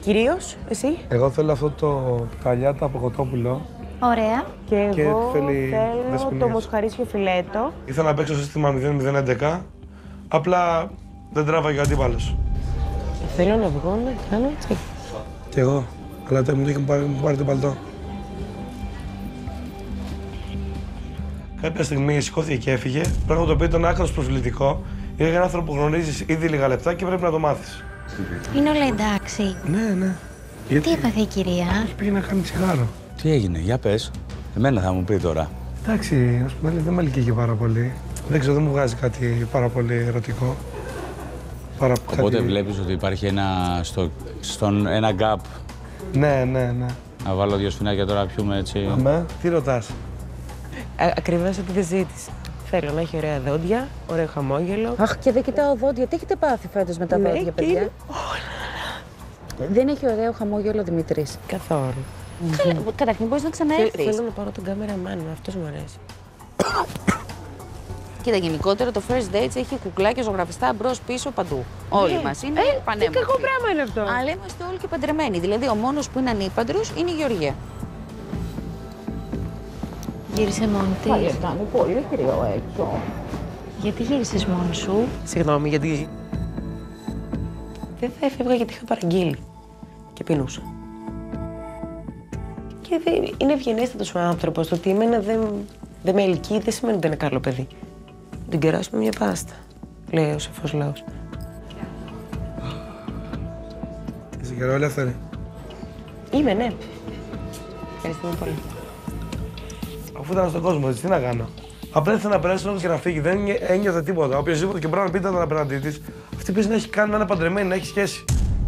Κυρίως, εσύ; Εγώ θέλω αυτό το παλιάτα από κοτόπουλο. Ωραία. Και Και εγώ θέλει θέλω δεσποινίες. το μοσχαρίσιο φιλέτο. Ήθελα να παίξω σύστημα 0-0-11. Απλά δεν τράβαγε ο αντίπαλος. Θέλω να βγω να κάνω τσεκ. Κι εγώ. Αλλά τώρα μου το είχε πάρει, μου πάρει το παλτό. Κάποια στιγμή σηκώθηκε και έφυγε. Πράγμα το οποίο ήταν άκρο προσβλητικό. Είναι ένα άνθρωπο που γνωρίζεις ήδη λίγα λεπτά και πρέπει να το μάθεις. Είναι όλα εντάξει. Ναι, ναι. Γιατί; Τι έπαθε η κυρία. πήγε να κάνει τσιγάρο. Τι έγινε, για πες. Εμένα θα μου πει τώρα. Εντάξει, ας πούμε, δεν με αλκύγει πάρα πολύ. Δεν ξέρω, δεν μου βγάζει κάτι πάρα πολύ ερωτικό. Παρά, Οπότε κάτι- βλέπεις ότι υπάρχει ένα, στο, στον, ένα gap. Ναι, ναι, ναι. Να βάλω δύο σφινάκια τώρα να πιούμε έτσι. Αμέ, τι ρωτάς; Ακριβώς επειδή ζήτησε. Θέλω να έχει ωραία δόντια, ωραίο χαμόγελο. Αχ, και δεν κοιτάω δόντια. Τι έχετε πάθει φέτος με τα Ναι, δόντια, και παιδιά; είναι Δεν έχει ωραίο χαμόγελο ο Δημητρή. Καθόλου. Καταρχήν μπορείς να Θε- ξαναέρθεις. Θέλω να πάρω τον κάμεραμάν μου, αυτός μου αρέσει. Κοίτα, γενικότερα το first dates έχει κουκλάκια ζωγραφιστά μπρος πίσω παντού. Όλοι μας είναι Τι πανέμορφοι. κακό πράγμα είναι αυτό. Αλλά είμαστε όλοι και παντρεμένοι. Δηλαδή, ο μόνος που είναι ανήπαντρος είναι η Γεωργία. Γύρισε μόνη της. κάνει πολύ κρύο έξω. Γιατί γύρισες μόνη σου; Συγγνώμη, γιατί. Δεν θα έφευγα γιατί είχα παραγγείλει. Και πεινούσα. Και δεν, είναι ευγενέστατος ο άνθρωπος. Το ότι εμένα δεν, δεν με ελκύει δεν σημαίνει ότι δεν είναι καλό παιδί. Την κεράσουμε μια πάστα. Λέει ο σεφό λαός. Είσαι καιρό ελεύθερη. Είμαι, ναι. Ευχαριστούμε πολύ. Αφού ήταν στον κόσμο, έτσι, τι να κάνω. Απλά ήθελα να περάσει όλος και να φύγει. Δεν ένιωθε τίποτα. Οποιοδήποτε και μπορεί να πει ήταν απέναντί της, αυτή πρέπει να έχει κάνει να είναι παντρεμένη, να έχει σχέση.